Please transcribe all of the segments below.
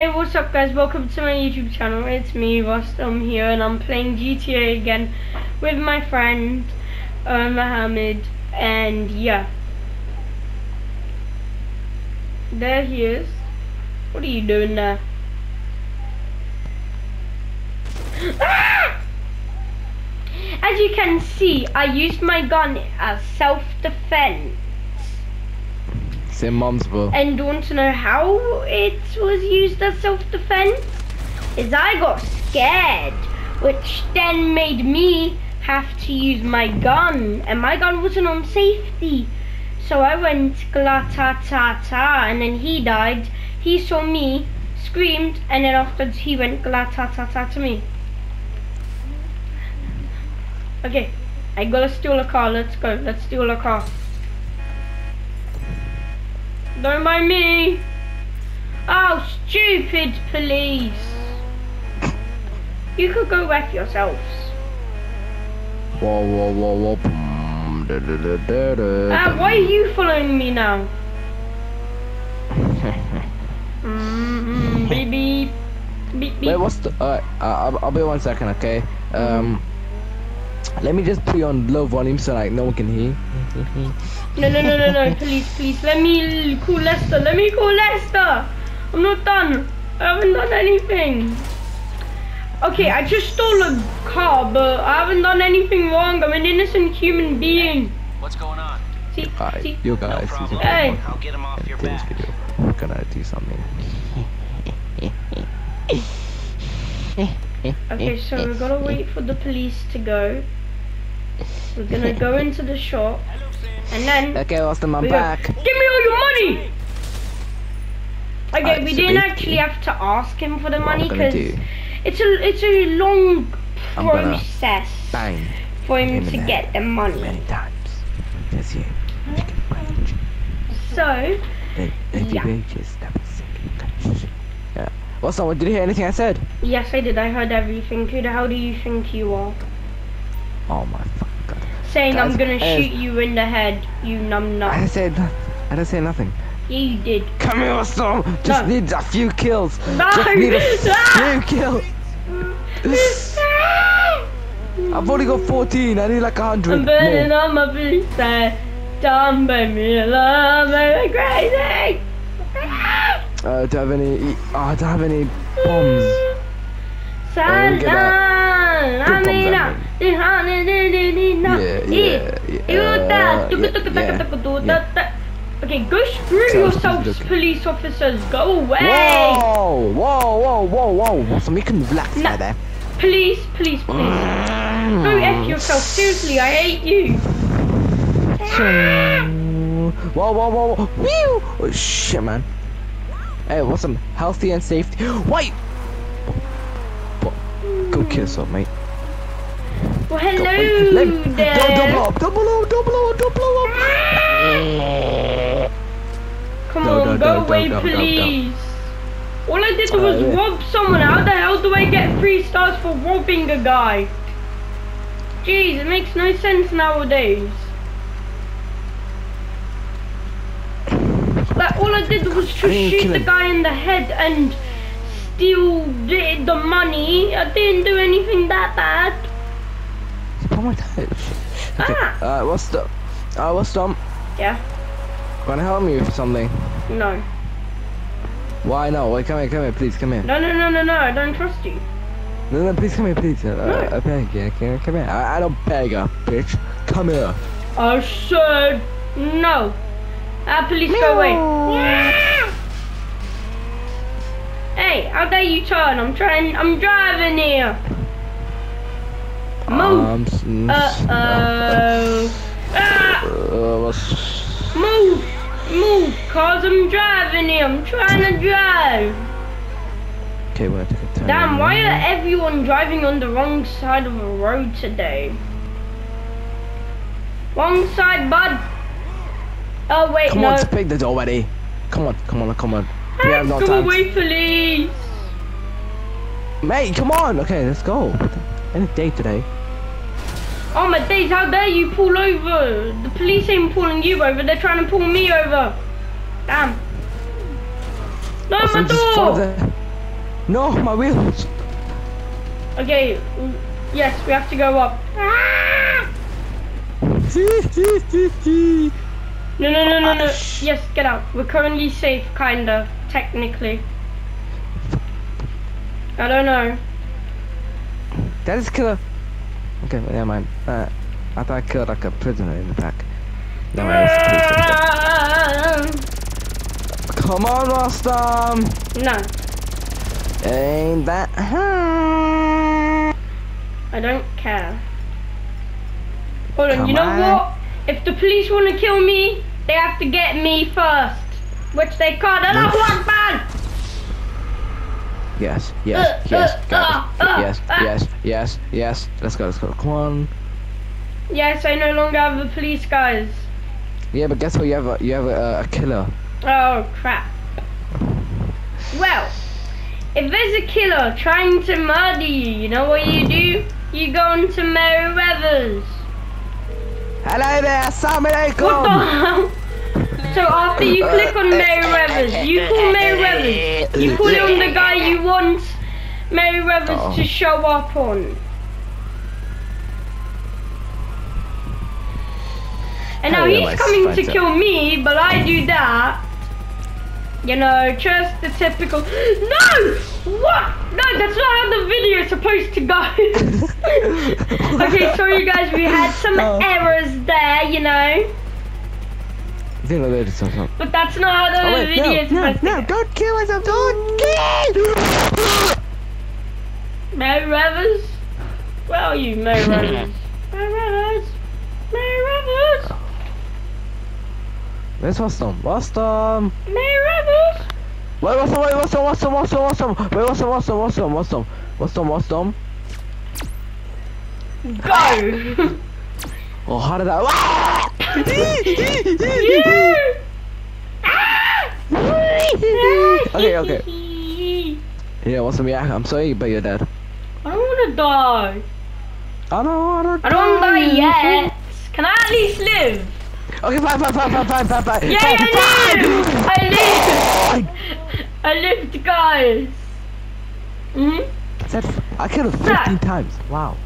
Hey, what's up guys? Welcome to my YouTube channel. It's me, Rostom here, and I'm playing GTA again with my friend, uh, Mohammed, and yeah. There he is. What are you doing there? Ah! As you can see, I used my gun as self-defense. It's in. And do you want to know how it was used as self-defense? Is I got scared, which then made me have to use my gun, and my gun wasn't on safety. So I went gla ta ta and then he died. He saw me, screamed, and then afterwards he went gla ta ta ta to me. Okay, I gotta steal a car. Let's go. Let's steal a car. Don't mind me. Oh, stupid police. You could go wreck yourselves. Whoa, whoa, whoa, whoa. Ah, why are you following me now? Mm-hmm, beep, beep. Beep, beep. Wait, what's the? Alright, uh, I'll, I'll be one second, okay? Um, let me just put you on low volume so like no one can hear. No, no, no, no, no, please, please. Let me call Lester. Let me call Lester. I'm not done. I haven't done anything. Okay, I just stole a car, but I haven't done anything wrong. I'm an innocent human being. What's going on? See, Alright, see. you guys, this is problem. Hey. I'll get him off your back. video. We're gonna do something. Okay, so we're gonna wait for the police to go. We're gonna go into the shop, and then Okay, Austin, I'm we go, back. Give me all your money. Okay, Alright, we so didn't actually have to ask him for the money because it's a it's a long process for him to get the money. Many times. Just you. So Baby, baby Yeah. wages, never second Yeah. What's up? Did you hear anything I said? yes, I did. I heard everything. Who the hell do you think you are? Oh my fucking god. Saying I'm gonna shoot you in the head, you numb I nut. say nothing. I didn't say nothing. Yeah, you did. Come here, Storm. Just No. need a few kills. No. Just need a few kills. I've only got 14. I need like hundred I'm burning more. on my don't make me love me crazy. Uh, do I have any? Oh, do I have any bombs? Okay, go screw Sounds yourselves, police officers. Go away. Whoa, whoa, whoa, whoa, whoa. So we can relax No. there. Please, please, please. Go F yourself. Seriously, I hate you. Whoa, whoa, whoa, whoa. Oh, shit, man. Hey, what's some healthy and safety? Wait! Go kill yourself, mate. Well, Go, hello wait, me- there. Don't, don't blow up, don't blow up, don't blow up, don't blow up. Come No, on, no, go away, please. All I did Uh, was yeah. rob someone. How the hell do I get three stars for robbing a guy? Jeez, it makes no sense nowadays. Like, all I did was just shoot the guy in the head and steal the, the money. I didn't do anything that bad. Oh my god. Okay, Ah. uh, what's the, uh, what's the, Yeah, wanna help me with something? no. Why no? Wait, come here, come here, please, come here. No, no, no, no, no, I don't trust you. No, no, please come here, please. Uh, No. I beg you, come come here. I, I don't beg you, bitch. Come here. I said no. Ah, police go away. Hey, how dare you turn? I'm trying. I'm driving here. Move. Um, Uh s- oh. Ah, Uh, move, move, cause I'm driving here. I'm trying to drive. Okay, we're gonna take. Damn, why are everyone driving on the wrong side of the road today? Wrong side, bud. Oh wait, Come no. on, pick the door already. Come on, come on, come on. We have no Go time. away, police. Mate, come on. Okay, let's go. Any day today. Oh my days, how dare you pull over? The police ain't pulling you over, they're trying to pull me over. Damn. No, Also, my door! No, my wheels. Okay, yes, we have to go up. Ah! No, no, no, no, no. Yes, get out. We're currently safe, kinda, technically. I don't know. that is killer. Okay, well, never mind. Uh, I thought I killed like a prisoner in the back. No, that's the police. Come on, Rostom. No, Ain't that hard? I don't care. Hold on, Come you know on. what? If the police want to kill me, they have to get me first. Which they can't. Allah Akbar! Yes, yes, Uh, yes, uh, guys. uh, uh, yes, uh. yes, yes, yes. Let's go, let's go. Come on. Yes, I no longer have the police guys. Yeah, but guess what? You have a you have a, a killer. Oh crap. Well, if there's a killer trying to murder you, you know what you do? You go into Merryweathers. Hello there, assalamu What alaikum. the hell? So after you click on Merryweathers, you call Merryweathers, you call on the guy you want Merryweathers Uh-oh. to show up on. And now yeah, he's coming to kill me, but I do that. You know, just the typical. No! What? No, that's not how the video is supposed to go. okay, sorry guys, we had some Oh. errors there, you know. Think about it, stop, stop. But that's not how the Oh, wait, video is no, no, supposed no, to go. No, don't kill myself, don't kill! Mary Rivers? Where are you, Mary Rivers? Mary Rivers? Mary Rivers? Where's Rostom? Rostom! Mary? Wait, Rostom, wait, Rostom, Rostom, Rostom, Rostom! Wait, Rostom, Rostom, Rostom, Rostom, Rostom, Rostom. Go! Oh, how did! Ah! Okay, okay. Yeah, Rostom, yeah, I'm sorry, but you're dead. I don't wanna die. I don't wanna I don't wanna die yet. Can I at least live? Okay, fine, fine, fine, fine, fine, fine, fine. Yeah, fine, I lived! I lived! I lived, guys. hmm Said I killed him 15 times. Wow.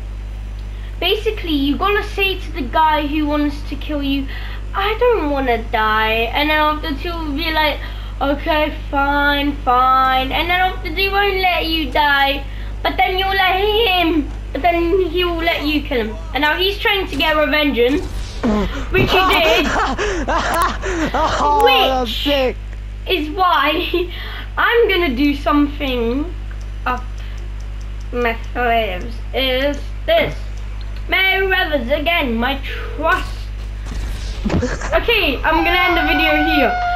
basically you gotta say to the guy who wants to kill you, I don't wanna die and then after two will be like, Okay, fine, fine and then after he won't let you die, but then you'll let him but then he will let you kill him. And now he's trying to get revengeance, which he did, oh, Which- is why I'm gonna do something up my sleeves. Is this. Rivers again, my trust. Okay, I'm gonna end the video here.